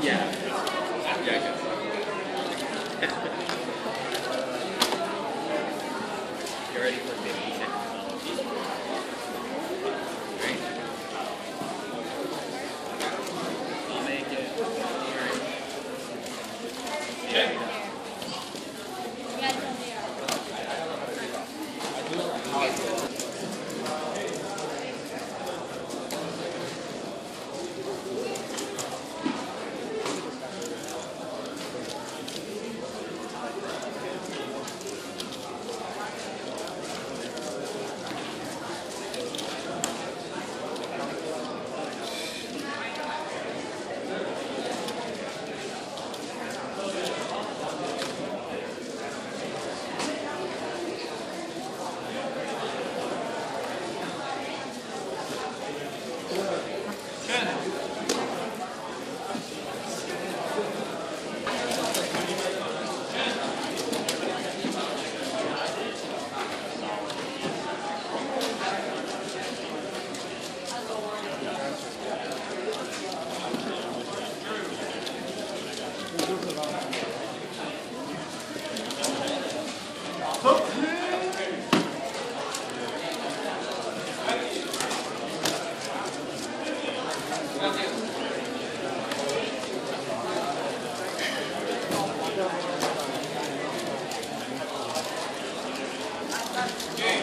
Yeah. Yeah, You're ready for 50 seconds. Right? Yeah. Yeah.